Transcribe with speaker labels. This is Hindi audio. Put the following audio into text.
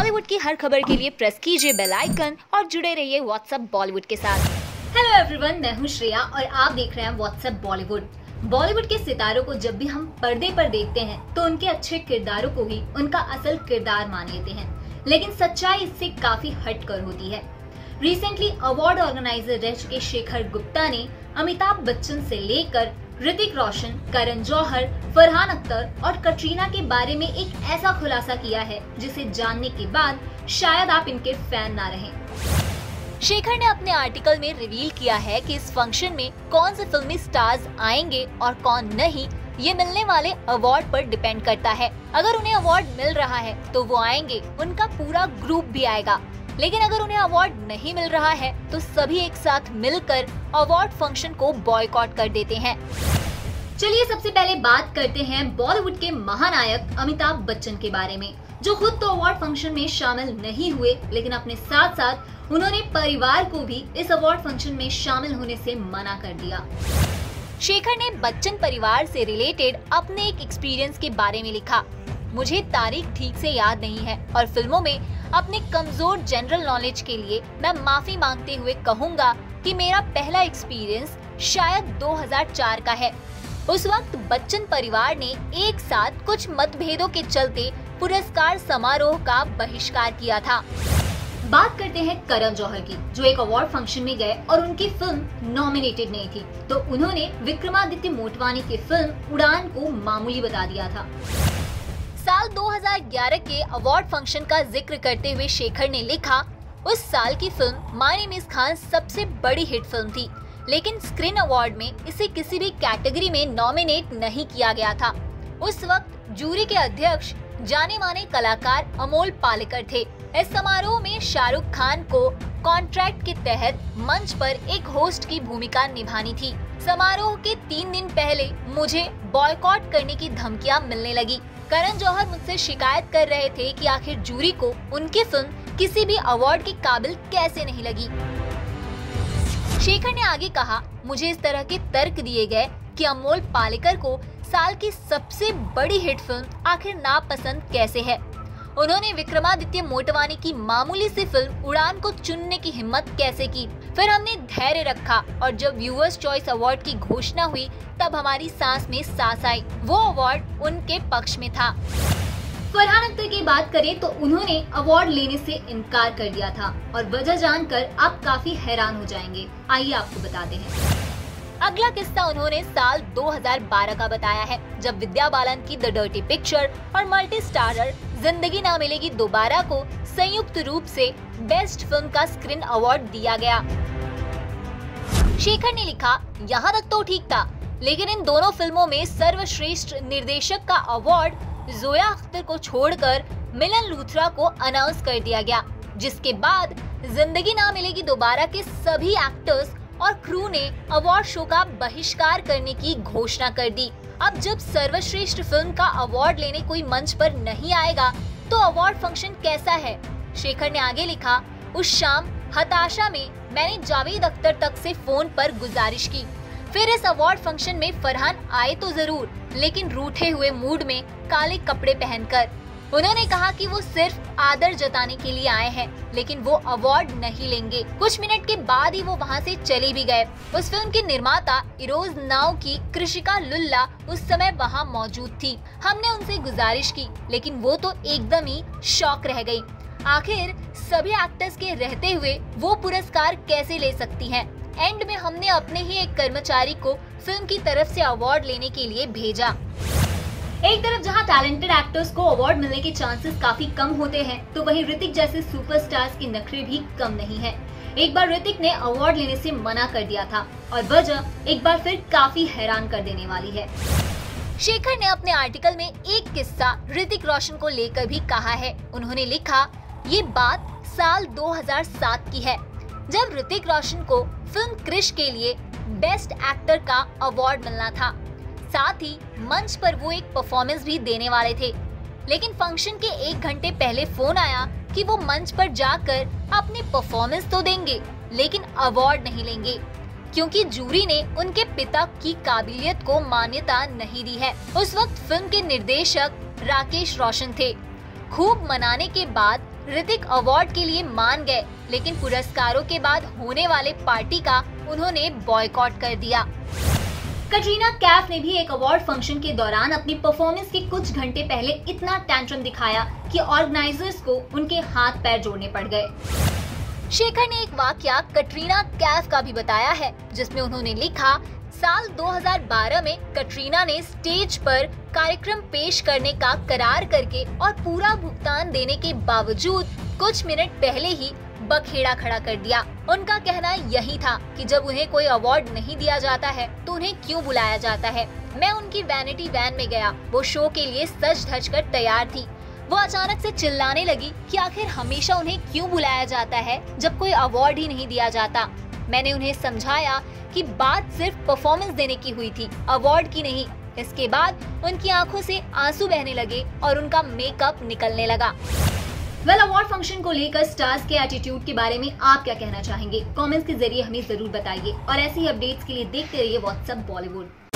Speaker 1: बॉलीवुड की हर खबर के लिए प्रेस कीजिए बेल आइकन और जुड़े रहिए व्हाट्सएप बॉलीवुड के साथ।
Speaker 2: हेलो एवरीवन मैं हूँ श्रेया और आप देख रहे हैं व्हाट्सएप बॉलीवुड बॉलीवुड के सितारों को जब भी हम पर्दे पर देखते हैं तो उनके अच्छे किरदारों को ही उनका असल किरदार मान लेते हैं। लेकिन सच्चाई इससे काफ़ी हट कर होती है। रिसेंटली अवार्ड ऑर्गेनाइजर रह चुके शेखर गुप्ता ने अमिताभ बच्चन से लेकर ऋतिक रोशन, करण जौहर, फरहान अख्तर और कटरीना के बारे में एक ऐसा खुलासा किया है, जिसे जानने के बाद शायद आप इनके फ़ैन ना रहें।
Speaker 1: शेखर ने अपने आर्टिकल में रिवील किया है कि इस फ़ंक्शन में कौन से फिल्मी स्टार्स आएँगे और कौन नहीं, ये मिलने वाले अवार्ड पर डिपेंड करता है। अगर उन्हें अवार्ड मिल रहा है तो वो आएँगे, उनका पूरा ग्रुप भी आएगा। लेकिन अगर उन्हें अवार्ड नहीं मिल रहा है तो सभी एक साथ मिलकर अवार्ड फ़ंक्शन को बॉयकॉट कर देते हैं।
Speaker 2: चलिए सबसे पहले बात करते हैं बॉलीवुड के महानायक अमिताभ बच्चन के बारे में, जो खुद तो अवार्ड फ़ंक्शन में शामिल नहीं हुए, लेकिन अपने साथ साथ उन्होंने परिवार को भी इस अवार्ड फ़ंक्शन में शामिल होने से मना कर दिया।
Speaker 1: शेखर ने बच्चन परिवार से रिलेटेड अपने एक एक्सपीरियंस के बारे में लिखा। मुझे तारीख ठीक से याद नहीं है और फ़िल्मों में अपने कमज़ोर जनरल नॉलेज के लिए मैं माफ़ी मांगते हुए कहूँगा कि मेरा पहला एक्सपीरियंस शायद 2004 का है। उस वक्त बच्चन परिवार ने एक साथ कुछ मतभेदों के चलते पुरस्कार समारोह का बहिष्कार किया था।
Speaker 2: बात करते हैं करण जौहर की, जो एक अवार्ड फ़ंक्शन में गए और उनकी फ़िल्म नॉमिनेटेड नहीं थी। तो उन्होंने विक्रमादित्य मोटवानी की फ़िल्म उड़ान को मामूली बता दिया था।
Speaker 1: साल 2011 के अवार्ड फ़ंक्शन का ज़िक्र करते हुए शेखर ने लिखा, उस साल की फ़िल्म मानी मिस खान सबसे बड़ी हिट फ़िल्म थी, लेकिन स्क्रीन अवार्ड में इसे किसी भी कैटेगरी में नॉमिनेट नहीं किया गया था। उस वक्त जूरी के अध्यक्ष जाने माने कलाकार अमोल पालेकर थे। इस समारोह में शाहरुख खान को कॉन्ट्रैक्ट के तहत मंच पर एक होस्ट की भूमिका निभानी थी। समारोह के तीन दिन पहले मुझे बॉयकॉट करने की धमकियाँ मिलने लगी। करण जौहर मुझसे शिकायत कर रहे थे कि आखिर जूरी को उनकी फ़िल्म किसी भी अवार्ड के काबिल कैसे नहीं लगी। शेखर ने आगे कहा, मुझे इस तरह के तर्क दिए गए कि अमोल पालेकर को साल की सबसे बड़ी हिट फ़िल्म आखिर नापसंद कैसे है। उन्होंने विक्रमादित्य मोटवानी की मामूली सी फ़िल्म उड़ान को चुनने की हिम्मत कैसे की? फिर हमने धैर्य रखा और जब व्यूअर्स चॉइस अवार्ड की घोषणा हुई, तब हमारी सांस में सांस आई। वो अवार्ड उनके पक्ष में था।
Speaker 2: फरहान अख्तर की बात करें तो उन्होंने अवार्ड लेने से इनकार कर दिया था और वजह जानकर आप काफ़ी हैरान हो जाएँगे। आइए आपको बताते हैं।
Speaker 1: अगला किस्सा उन्होंने साल 2012 का बताया है, जब विद्या बालन की द डर्टी पिक्चर और मल्टी स्टारर ज़िंदगी ना मिलेगी दोबारा को संयुक्त रूप से बेस्ट फ़िल्म का स्क्रीन अवार्ड दिया गया। शेखर ने लिखा, यहाँ तक तो ठीक था, लेकिन इन दोनों फ़िल्मों में सर्वश्रेष्ठ निर्देशक का अवार्ड जोया अख्तर को छोड़कर मिलन लूथरा को अनाउंस कर दिया गया, जिसके बाद ज़िंदगी ना मिलेगी दोबारा के सभी एक्टर्स और क्रू ने अवार्ड शो का बहिष्कार करने की घोषणा कर दी। अब जब सर्वश्रेष्ठ फ़िल्म का अवार्ड लेने कोई मंच पर नहीं आएगा तो अवार्ड फ़ंक्शन कैसा है? शेखर ने आगे लिखा, उस शाम हताशा में मैंने जावेद अख्तर तक से फ़ोन पर गुजारिश की। फिर इस अवार्ड फ़ंक्शन में फरहान आए तो ज़रूर, लेकिन रूठे हुए मूड में काले कपड़े पहनकर। उन्होंने कहा कि वो सिर्फ़ आदर जताने के लिए आए हैं, लेकिन वो अवार्ड नहीं लेंगे। कुछ मिनट के बाद ही वो वहाँ से चले भी गए। उस फ़िल्म के निर्माता इरोज नाव की कृषिका लुल्ला उस समय वहाँ मौजूद थी। हमने उनसे गुजारिश की, लेकिन वो तो एकदम ही शौक रह गई आखिर सभी एक्टर्स के रहते हुए वो पुरस्कार कैसे ले सकती हैं? एंड में हमने अपने ही एक कर्मचारी को फ़िल्म की तरफ़ से अवार्ड लेने के लिए भेजा।
Speaker 2: एक तरफ़ जहाँ टैलेंटेड एक्टर्स को अवार्ड मिलने के चांसेस काफ़ी कम होते हैं तो वहीं ऋतिक जैसे सुपरस्टार्स के नखरे भी कम नहीं है। एक बार ऋतिक ने अवार्ड लेने से मना कर दिया था, और वजह एक बार फिर काफ़ी हैरान कर देने वाली है।
Speaker 1: शेखर ने अपने आर्टिकल में एक किस्सा ऋतिक रोशन को लेकर भी कहा है। उन्होंने लिखा, ये बात साल 2007 की है, जब ऋतिक रोशन को फ़िल्म क्रिश के लिए बेस्ट एक्टर का अवार्ड मिलना था। साथ ही मंच पर वो एक परफॉर्मेंस भी देने वाले थे। लेकिन फ़ंक्शन के एक घंटे पहले फ़ोन आया कि वो मंच पर जाकर अपनी परफॉर्मेंस तो देंगे, लेकिन अवार्ड नहीं लेंगे, क्योंकि जूरी ने उनके पिता की काबिलियत को मान्यता नहीं दी है। उस वक्त फ़िल्म के निर्देशक राकेश रोशन थे। खूब मनाने के बाद ऋतिक अवार्ड के लिए मान गए, लेकिन पुरस्कारों के बाद होने वाले पार्टी का उन्होंने बॉयकॉट कर दिया।
Speaker 2: कटरीना कैफ ने भी एक अवार्ड फ़ंक्शन के दौरान अपनी परफॉर्मेंस के कुछ घंटे पहले इतना टेंशन दिखाया कि ऑर्गेनाइजर्स को उनके हाथ पैर जोड़ने पड़ गए।
Speaker 1: शेखर ने एक वाक्य कटरीना कैफ का भी बताया है, जिसमें उन्होंने लिखा, साल 2012 में कटरीना ने स्टेज पर कार्यक्रम पेश करने का करार करके और पूरा भुगतान देने के बावजूद कुछ मिनट पहले ही बखेड़ा खड़ा कर दिया। उनका कहना यही था कि जब उन्हें कोई अवार्ड नहीं दिया जाता है तो उन्हें क्यों बुलाया जाता है? मैं उनकी वैनिटी वैन में गया। वो शो के लिए सज धज कर तैयार थी। वो अचानक से चिल्लाने लगी कि आखिर हमेशा उन्हें क्यों बुलाया जाता है, जब कोई अवार्ड ही नहीं दिया जाता? मैंने उन्हें समझाया कि बात सिर्फ़ परफॉर्मेंस देने की हुई थी अवार्ड की नहीं। इसके बाद उनकी आँखों से आँसू बहने लगे और उनका मेकअप निकलने लगा।
Speaker 2: वेल अवार्ड फ़ंक्शन को लेकर स्टार्स के एटीट्यूड के बारे में आप क्या कहना चाहेंगे? कमेंट्स के ज़रिए हमें ज़रूर बताइए और ऐसी अपडेट्स के लिए देखते रहिए व्हाट्सएप बॉलीवुड